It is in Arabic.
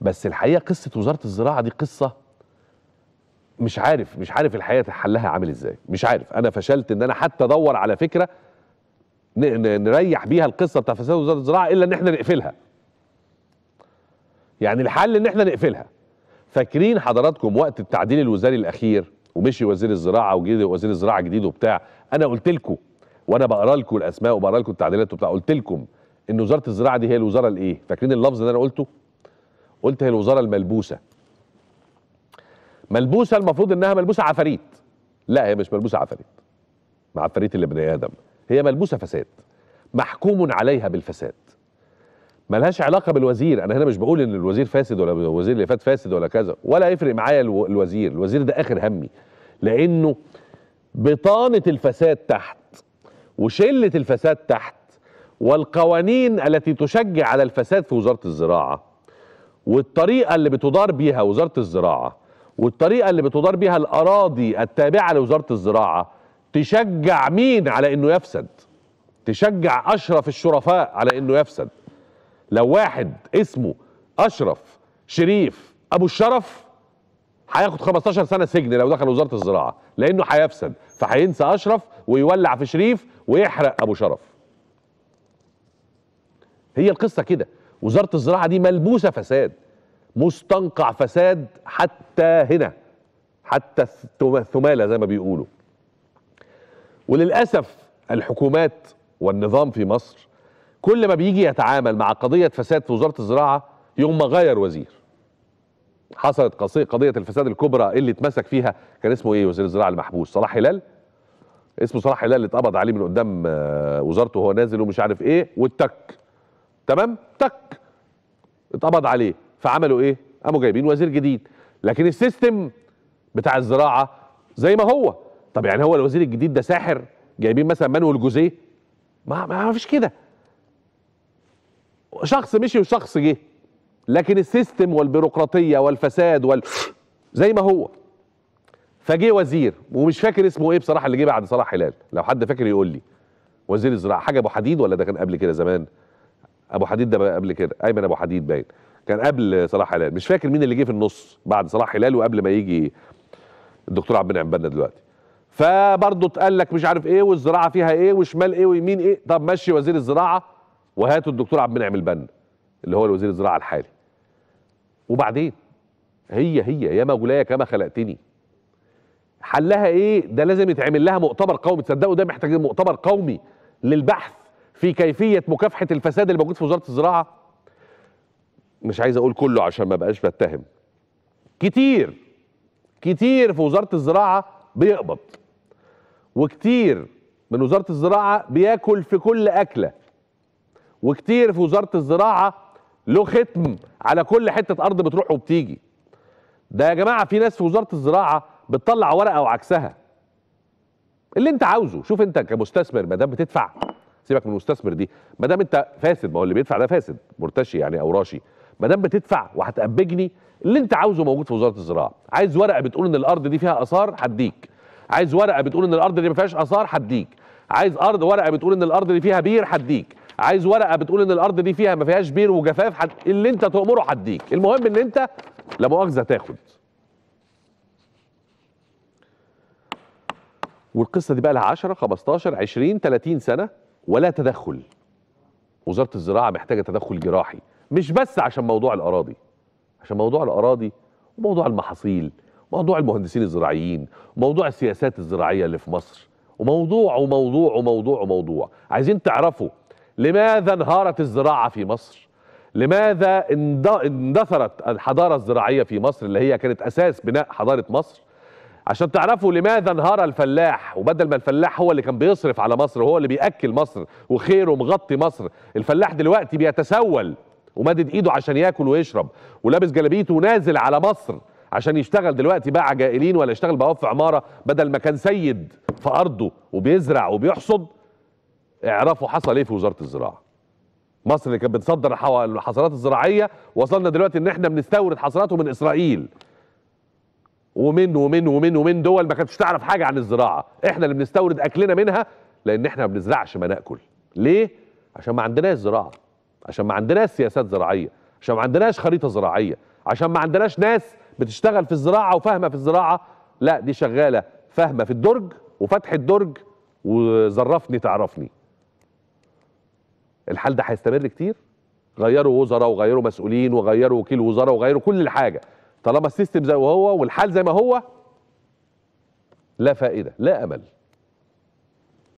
بس الحقيقة قصة وزارة الزراعة دي قصة مش عارف مش عارف الحقيقة حلها عامل إزاي. مش عارف. أنا فشلت إن أنا حتى أدور على فكرة نريح بيها القصة بتاع فساد وزارة الزراعة إلا إن إحنا نقفلها. يعني الحل إن إحنا نقفلها. فاكرين حضراتكم وقت التعديل الوزاري الأخير ومشي وزير الزراعة وجي وزير الزراعة جديد وبتاع. أنا قلت لكم وأنا بقرأ لكم الأسماء وبقرأ لكم التعديلات وبتاع قلت لكم إن وزارة الزراعة دي هي الوزارة الإيه؟ فاكرين اللفظ اللي أنا قلته؟ قلت هي الوزارة الملبوسة. ملبوسة المفروض إنها ملبوسة عفاريت. لا هي مش ملبوسة عفاريت. مع عفاريت اللي بني آدم. هي ملبوسة فساد. محكوم عليها بالفساد. ملهاش علاقة بالوزير. أنا هنا مش بقول إن الوزير فاسد ولا الوزير اللي فات فاسد ولا كذا. ولا يفرق معايا الو- الوزير. الوزير ده آخر همي. لأنه بطانة الفساد تحت وشلة الفساد تحت والقوانين التي تشجع على الفساد في وزارة الزراعة والطريقة اللي بتدار بيها وزارة الزراعة والطريقة اللي بتدار بيها الأراضي التابعة لوزارة الزراعة تشجع مين على إنه يفسد؟ تشجع أشرف الشرفاء على إنه يفسد. لو واحد اسمه أشرف شريف أبو الشرف هياخد 15 سنة سجن لو دخل وزارة الزراعة لأنه هيفسد فهينسى أشرف ويولع في شريف ويحرق أبو شرف. هي القصة كده. وزارة الزراعة دي ملبوسة فساد مستنقع فساد حتى هنا حتى الثم- الثماله زي ما بيقولوا. وللأسف الحكومات والنظام في مصر كل ما بيجي يتعامل مع قضية فساد في وزارة الزراعة يوم ما غير وزير. حصلت قضية الفساد الكبرى اللي اتمسك فيها كان اسمه إيه؟ وزير الزراعة المحبوس صلاح هلال؟ اسمه صلاح هلال اللي اتقبض عليه من قدام آه، وزارته وهو نازل ومش عارف إيه وال tech تمام؟ تك. اتقبض عليه. فعملوا إيه؟ قاموا جايبين وزير جديد. لكن ال system بتاع الزراعة زي ما هو. طب يعني هو الوزير الجديد ده ساحر؟ جايبين مثلا مانويل جوزيه؟ ما ما فيش كده. شخص مشي وشخص جه. لكن السيستم والبيروقراطية والفساد وال زي ما هو. فجه وزير. ومش فاكر اسمه إيه بصراحة اللي جه بعد صلاح هلال. لو حد فاكر يقول لي. وزير الزراعة. حاجة أبو حديد ولا ده كان قبل كده زمان؟ أبو حديد ده قبل كده أيمن أبو حديد باين. كان قبل صلاح هلال مش فاكر مين اللي جه في النص بعد صلاح هلال وقبل ما يجي الدكتور عبد المنعم بنا دلوقتي. فبرضه اتقال لك مش عارف إيه والزراعة فيها إيه وشمال إيه ويمين إيه. طب مشي وزير الزراعة وهاتوا الدكتور عبد المنعم البنا اللي هو الوزير الزراعة الحالي. وبعدين هي هي يا مولاي كما خلقتني. حلها إيه؟ ده لازم يتعمل لها مؤتمر قومي. تصدقوا ده محتاج مؤتمر قومي للبحث في كيفية مكافحة الفساد اللي موجود في وزارة الزراعة؟ مش عايز أقول كله عشان ما بقاش بتهم. كتير كتير في وزارة الزراعة بيقبض وكتير من وزارة الزراعة بياكل في كل أكلة وكتير في وزارة الزراعة له ختم على كل حتة أرض بتروح وبتيجي. ده يا جماعة في ناس في وزارة الزراعة بتطلع ورقة وعكسها. اللي أنت عاوزه شوف أنت كمستثمر ما دام بتدفع سيبك من المستثمر دي ما دام انت فاسد ما هو اللي بيدفع ده فاسد مرتشي يعني أو راشي. ما دام بتدفع وهتأبجني اللي انت عاوزه موجود في وزارة الزراعة. عايز ورقة بتقول إن الأرض دي فيها آثار هديك. عايز ورقة بتقول إن الأرض دي ما فيهاش آثار هديك. عايز أرض ورقة بتقول إن الأرض دي فيها بير هديك. عايز ورقة بتقول إن الأرض دي فيها ما فيهاش بير وجفاف حد... اللي انت تؤمره هديك. المهم إن انت لا مؤاخذة تاخد. والقصة دي بقى لها 10 15 20 30 سنة. ولا تدخل. وزارة الزراعة محتاجة تدخل جراحي مش بس عشان موضوع الأراضي عشان موضوع الأراضي وموضوع المحاصيل موضوع المهندسين الزراعيين وموضوع السياسات الزراعية اللي في مصر وموضوع وموضوع وموضوع وموضوع. عايزين تعرفوا لماذا انهارت الزراعة في مصر؟ لماذا اند- اندثرت الحضارة الزراعية في مصر اللي هي كانت أساس بناء حضارة مصر؟ عشان تعرفوا لماذا انهار الفلاح وبدل ما الفلاح هو اللي كان بيصرف على مصر وهو اللي بيأكل مصر وخيره مغطي مصر الفلاح دلوقتي بيتسول ومادد إيده عشان ياكل ويشرب ولابس جلابيته ونازل على مصر عشان يشتغل دلوقتي باع جائلين ولا يشتغل بواب في عمارة بدل ما كان سيد في أرضه وبيزرع وبيحصد. اعرفوا حصل إيه في وزارة الزراعة. مصر اللي كانت بتصدر الحصلات الزراعية وصلنا دلوقتي إن إحنا بنستورد حصلاته من إسرائيل. ومن ومن ومن ومن دول ما كانتش تعرف حاجة عن الزراعة. إحنا اللي بنستورد أكلنا منها لأن إحنا ما بنزرعش ما نأكل. ليه؟ عشان ما عندناش زراعة. عشان ما عندناش سياسات زراعية. عشان ما عندناش خريطة زراعية. عشان ما عندناش ناس بتشتغل في الزراعة وفاهمة في الزراعة. لا دي شغالة. فاهمة في الدرج وفتح الدرج وزرفني تعرفني. الحال ده هيستمر كتير؟ غيروا وزراء وغيروا مسؤولين وغيروا وكيل وزراء وغيروا كل حاجة طالما السيستم زي ما هو والحال زي ما هو لا فائدة لا أمل.